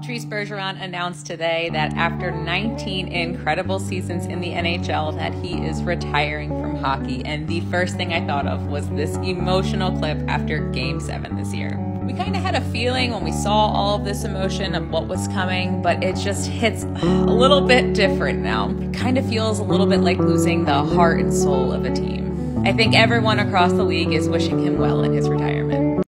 Patrice Bergeron announced today that after 19 incredible seasons in the NHL that he is retiring from hockey and the first thing I thought of was this emotional clip after game 7 this year. We kind of had a feeling when we saw all of this emotion of what was coming, but it just hits a little bit different now. Kind of feels a little bit like losing the heart and soul of a team. I think everyone across the league is wishing him well in his retirement.